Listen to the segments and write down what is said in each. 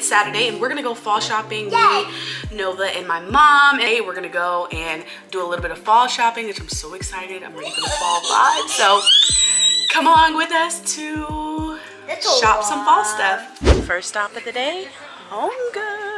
It's Saturday and we're gonna go fall shopping. Me, Nova, and my mom. Hey, we're gonna go and do a little bit of fall shopping, which I'm so excited. I'm ready for the fall vibe. So come along with us to shop some fall stuff. First stop of the day, Home Goods.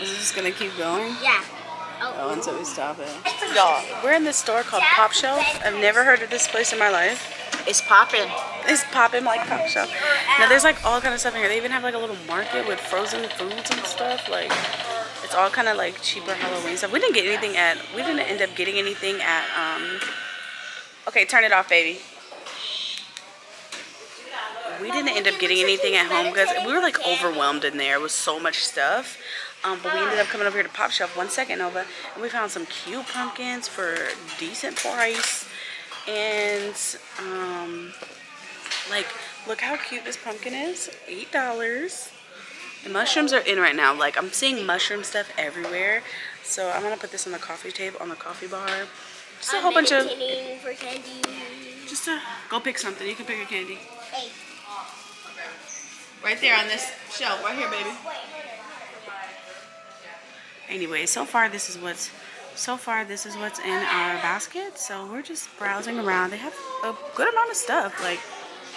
Is this just gonna keep going? Yeah. Oh, until we stop it. Y'all, we're in this store called Pop Shelf. I've never heard of this place in my life. It's popping. It's popping like Pop Shelf. Now there's like all kind of stuff in here. They even have like a little market with frozen foods and stuff. Like it's all kind of like cheaper Halloween stuff. We didn't get anything at. We didn't end up getting anything at. um Okay, turn it off, baby. We didn't end up getting anything at home because we were like overwhelmed in there with so much stuff. Um, but we ended up coming over here to Pop Shelf one second, Nova, and we found some cute pumpkins for decent price. And um, like, look how cute this pumpkin is. Eight dollars. The mushrooms are in right now. Like, I'm seeing mushroom stuff everywhere. So I'm gonna put this on the coffee table, on the coffee bar. Just a whole bunch of. for candy. Just to go pick something. You can pick a candy. Hey. Right there on this shelf, right here, baby. Anyway, so far this is what's so far this is what's in our basket. So we're just browsing around. They have a good amount of stuff. Like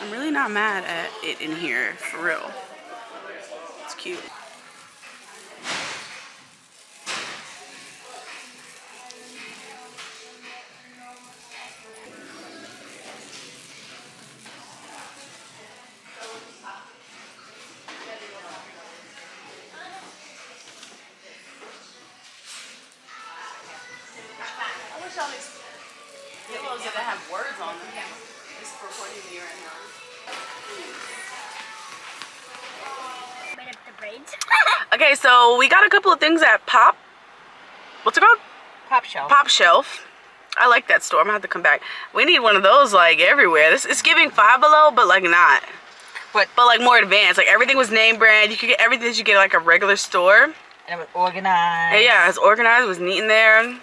I'm really not mad at it in here for real. It's cute. Wish all these pillows that have words on them. It's recording me right now. Made up the braids. Okay, so we got a couple of things at Pop. What's it called? Pop shelf. Pop Shelf. I like that store. I'm gonna have to come back. We need one of those like everywhere. This it's giving Five Below, but like not. But But like more advanced. Like everything was name brand. You could get everything that you get at like a regular store. and it was organized. And yeah, it's organized. It was neat in there.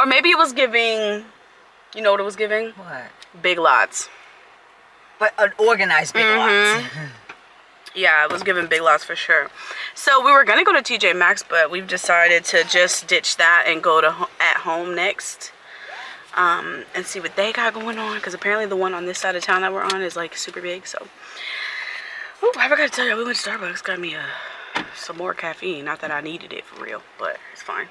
Or maybe it was giving. You know what it was giving? What? Big Lots. But an organized big Mhm. lots. Yeah, it was giving big lots for sure. So we were gonna go to TJ Maxx, but we've decided to just ditch that and go to at home next, um, and see what they got going on. Because apparently the one on this side of town that we're on is like super big. So, Ooh, I forgot to tell you, we went to Starbucks, got me a some more caffeine. Not that I needed it for real, but it's fine.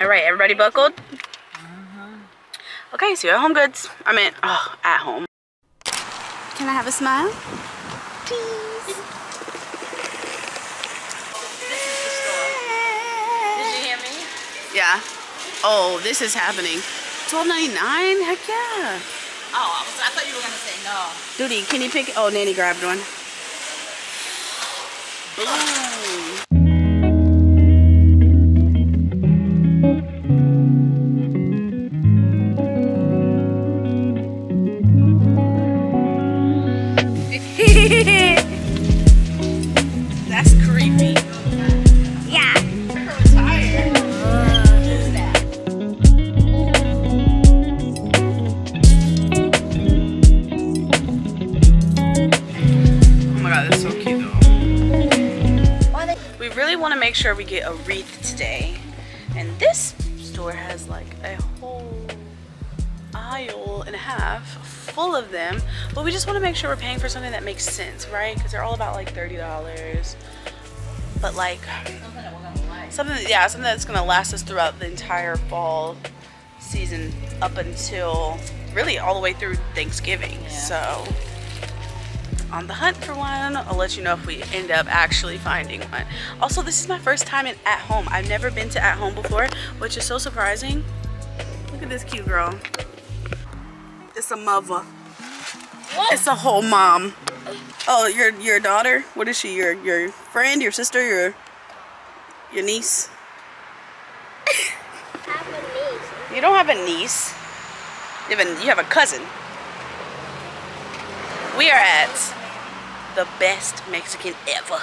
All right, everybody buckled. Okay, so you're at Home Goods. I meant oh, at home. Can I have a smile? Please. Did you hear me? Yeah. Oh, this is happening. Twelve ninety nine. Heck yeah. Oh, I, was, I thought you were gonna say no. Duty, can you pick? Oh, Nanny grabbed one. Boom. My god, cute though. We really want to make sure we get a wreath today. And this store has like a whole aisle and a half full of them. But we just want to make sure we're paying for something that makes sense, right? Because they're all about like $30. But like Something that we're gonna like. something yeah something that's gonna last us throughout the entire fall season up until really all the way through thanksgiving Yeah. so on the hunt for one i'll let you know if we end up actually finding one also this is my first time in at home i've never been to at home before which is so surprising Look at this cute girl. It's a mother. It's a whole mom. Oh, your your daughter? What is she? Your your friend? Your sister? Your your niece? Have a niece. You don't have a niece. You have a, you have a cousin. We are at the best Mexican ever.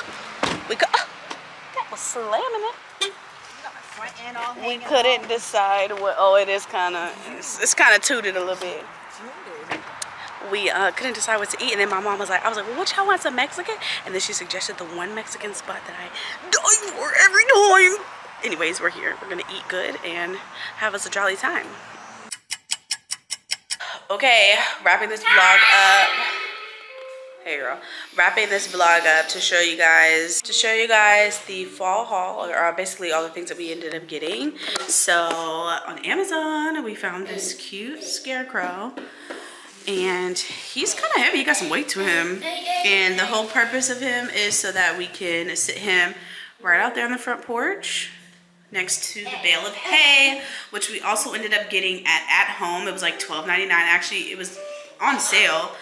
We got that was slamming it. Front end all We couldn't decide what. Oh, it is kind of. It's, it's kind of tooted a little bit. We uh, couldn't decide what to eat, and then my mom was like, "I was like, well, what y'all want some Mexican?" And then she suggested the one Mexican spot that I die for every time. Anyways, we're here. We're gonna eat good and have us a jolly time. Okay, wrapping this vlog up. Hey girl, wrapping this vlog up to show you guys to show you guys the fall haul or uh, basically all the things that we ended up getting. So on Amazon we found this cute scarecrow and he's kind of heavy. He got some weight to him, and the whole purpose of him is so that we can sit him right out there on the front porch next to the bale of hay, which we also ended up getting at at home. It was like $12.99. Actually, it was on sale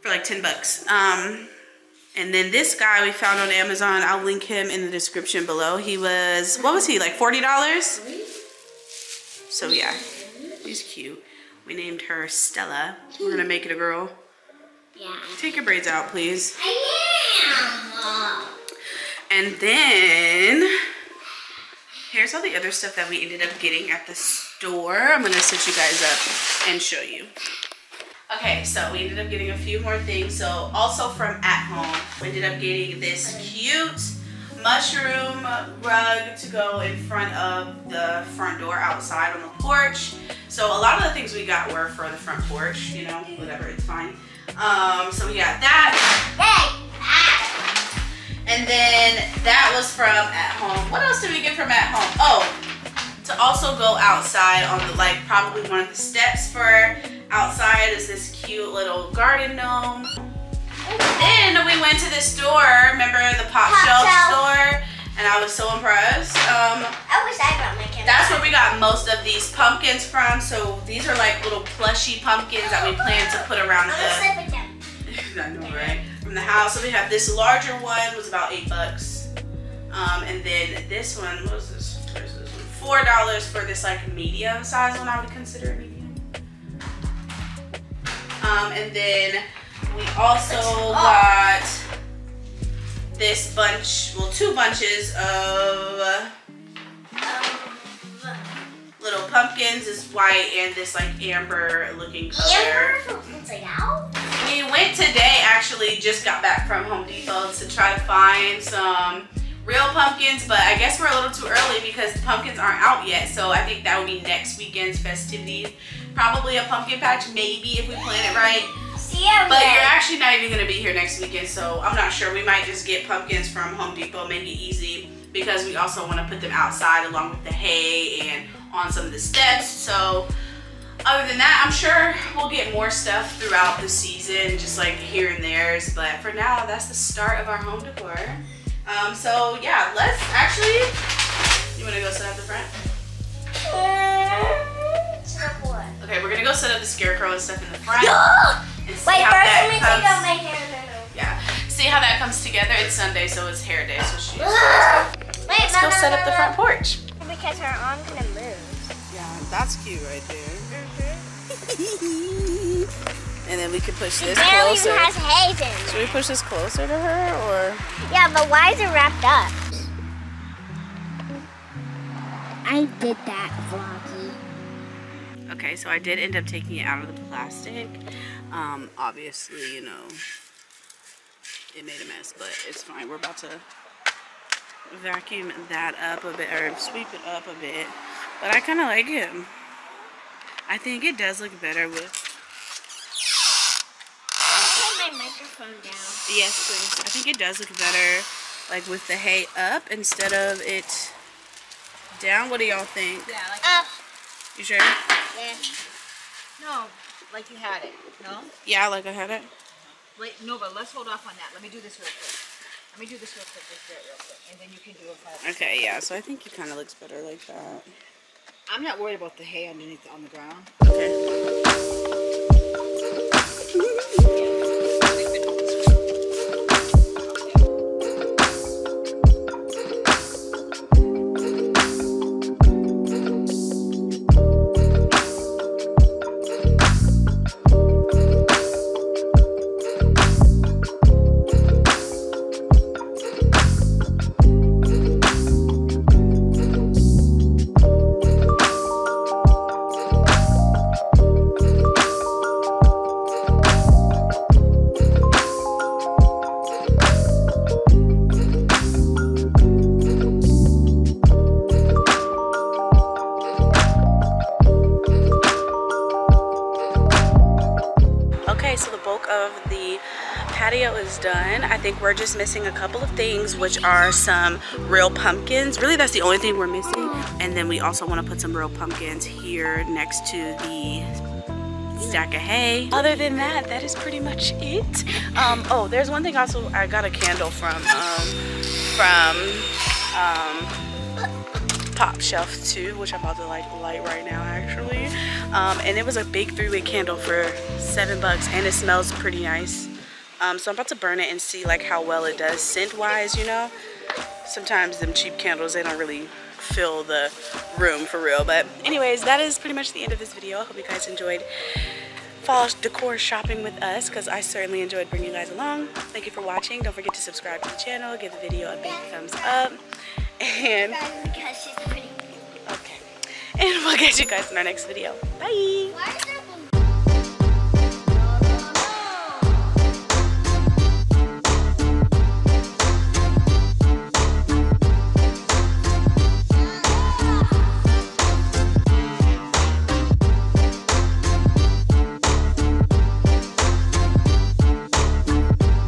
for like 10 bucks. Um, and then this guy we found on Amazon, I'll link him in the description below. He was, what was he, like $40? So yeah, he's cute. We named her Stella. We're gonna make it a girl. Yeah. Take your braids out, please. I And then here's all the other stuff that we ended up getting at the store. I'm gonna set you guys up and show you. Okay, so we ended up getting a few more things. So also from at home, we ended up getting this cute mushroom rug to go in front of the front door outside on the porch. So a lot of the things we got were for the front porch, you know, whatever, it's fine. Um, so we got that. And then that was from at home. What else did we get from at home? Oh, to also go outside on the like probably one of the steps for outside is this cute little garden gnome. Then we went to the store, remember the pop, Pop shelf, shelf. store? And I was so impressed. Um, I wish I brought my camera. that's where we got most of these pumpkins from. So these are like little plushy pumpkins that we plan to put around the it. I know, right? From the house. So we have this larger one was about eight bucks. Um, and then this one, what was this? Where's this one? Four dollars for this like medium size one. I would consider medium. Um, and then we also got this bunch, well, two bunches of little pumpkins. This white and this like amber looking color. Amber from inside out? We went today, actually, just got back from Home Depot to try to find some real pumpkins, but I guess we're a little too early because the pumpkins aren't out yet. So I think that would be next weekend's festivities. Probably a pumpkin patch, maybe if we plan it right. Ya, But Red. you're actually not even gonna be here next weekend, so I'm not sure. We might just get pumpkins from Home Depot, make it easy, because we also want to put them outside along with the hay and on some of the steps. So other than that, I'm sure we'll get more stuff throughout the season, just like here and there's. But for now, that's the start of our home decor. Um, so yeah, let's actually. You wanna go set up the front? Stop? Okay, we're gonna go set up the scarecrow and stuff in the front. And see Wait, how first that let me comes- take out my hair. Yeah. See how that comes together? It's Sunday, so it's hair day. So she. no. Wait, Let's no, go no, set no, up the no. front porch. Because her arm kind of moves. Yeah, that's cute right there. Then we can push She this barely closer. even has haze in Should we push this closer to her or? Yeah, but why is it wrapped up? I did that, Vloggy. Okay, so I did end up taking it out of the plastic. Um, obviously, you know, it made a mess, but it's fine. We're about to vacuum that up a bit or sweep it up a bit. But I kind of like it. I think it does look better with Put down. Yes, please. I think it does look better, like with the hay up instead of it down. What do y'all think? Yeah, like Uh, You sure? yeah. no, like you had it. No, Yeah, like I had it. wait, no, but let's hold off on that. Let me do this real quick. Let me do this real quick, just do it real quick, and then you can do it. Fast. Okay, yeah. So I think it kind of looks better like that. I'm not worried about the hay underneath on the ground. Okay. Okay, think we're just missing a couple of things, which are some real pumpkins. Really, that's the only thing we're missing. And then we also want to put some real pumpkins here next to the stack of hay. Other than that, that is pretty much it. Um, oh, there's one thing also. I got a candle from um, from um, Pop Shelf too, which I'm about to like light right now actually. Um, and it was a big three-wick candle for seven bucks, and it smells pretty nice. Um, so I'm about to burn it and see like how well it does scent-wise, you know. Sometimes them cheap candles they don't really fill the room for real. But anyways, that is pretty much the end of this video. I hope you guys enjoyed fall decor shopping with us because I certainly enjoyed bringing you guys along. Thank you for watching. Don't forget to subscribe to the channel, give the video a big thumbs up, and Because she's pretty. okay. And we'll catch you guys in our next video. Bye. Why is there